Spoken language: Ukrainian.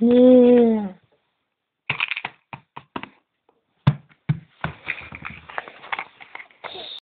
Ні.